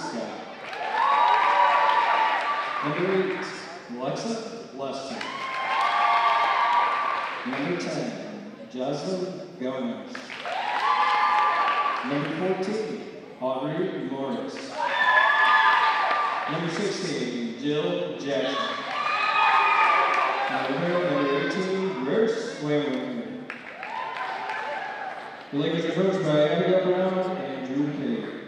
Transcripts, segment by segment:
Scott. Number eight, Alexa Lester. Number ten, Jocelyn Gomez. Number fourteen, Aubrey Morris. Number sixteen, Jill Jackson. Number number eighteen, Bruce Wayman. The league is coached by Abigail Brown and Drew Page.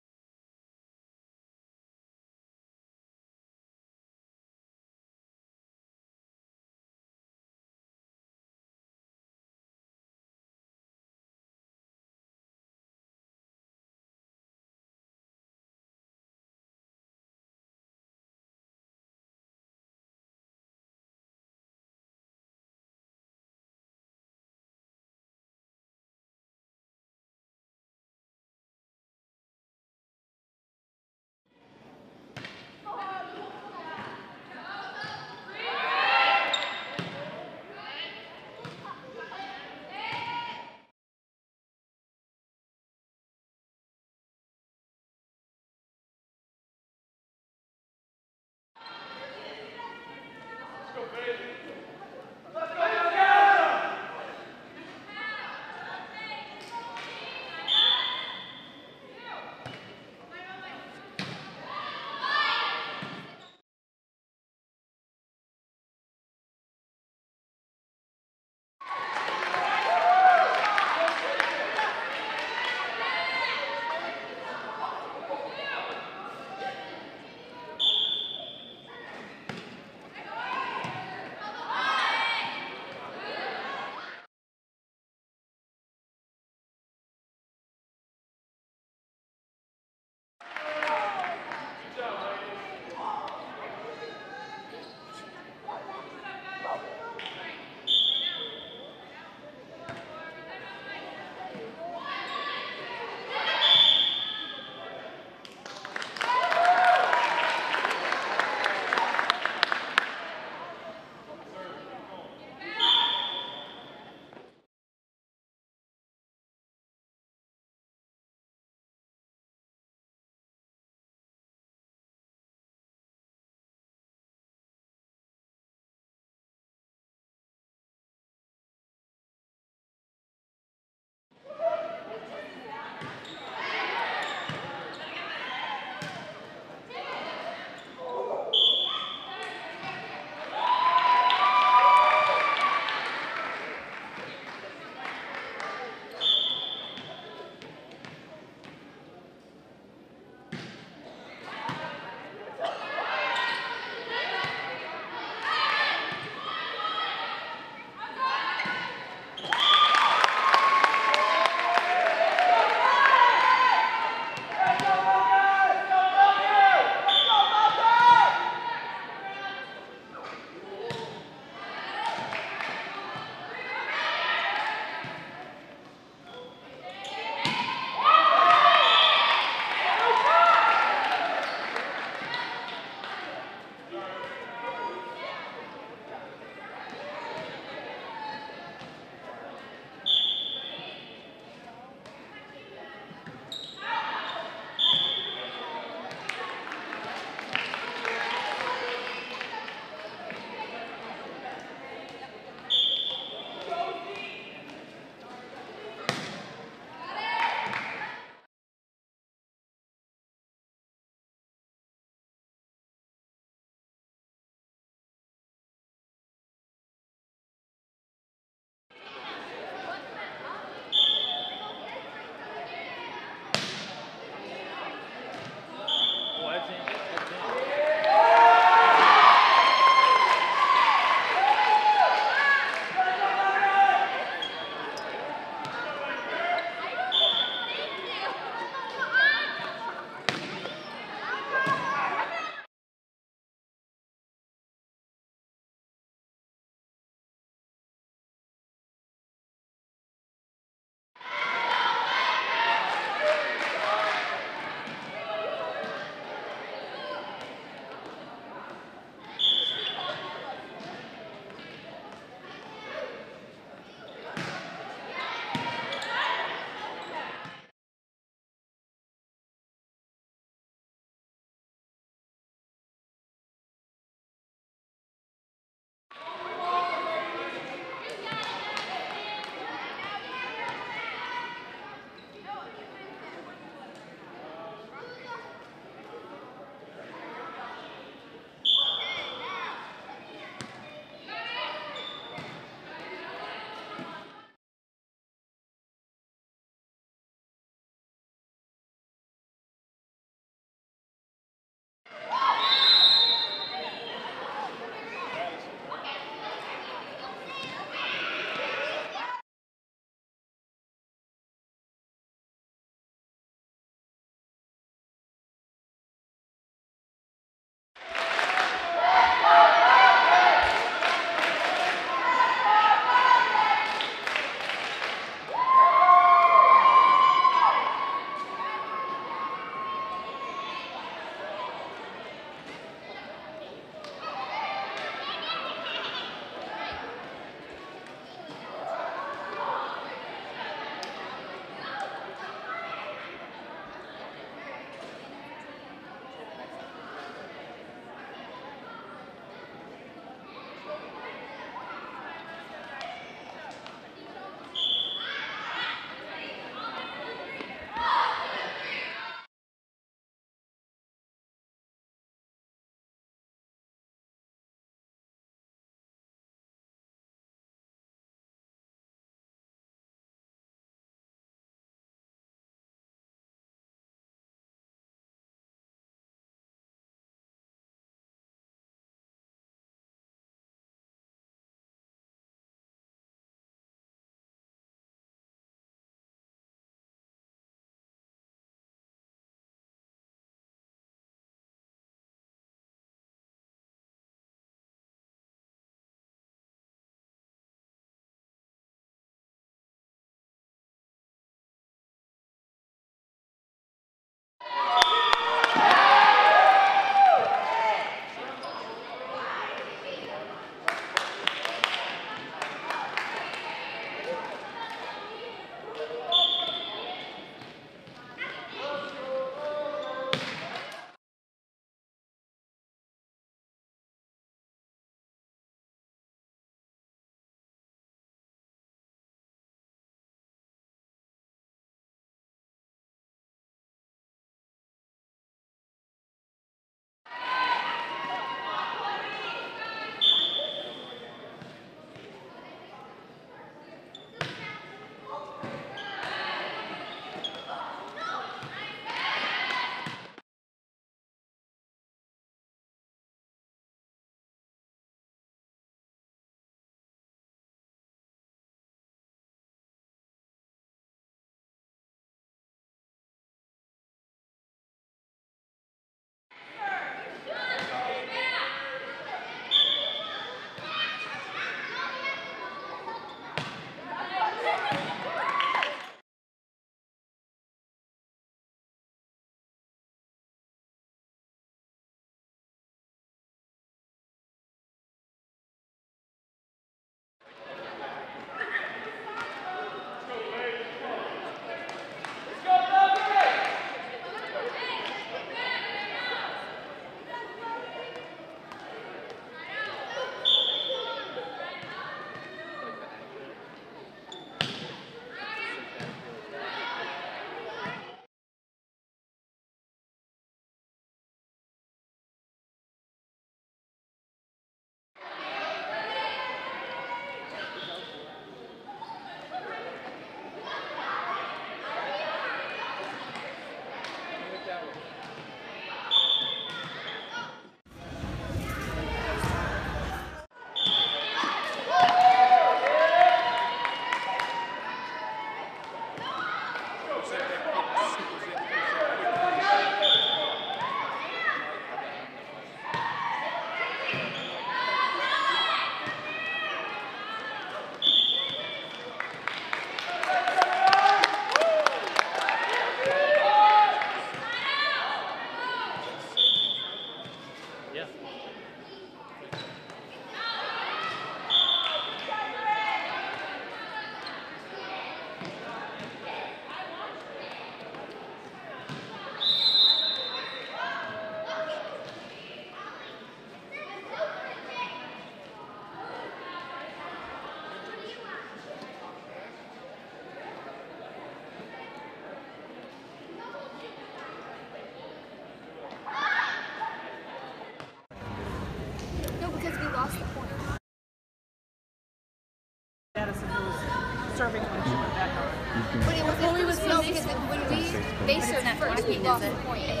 Lost is it?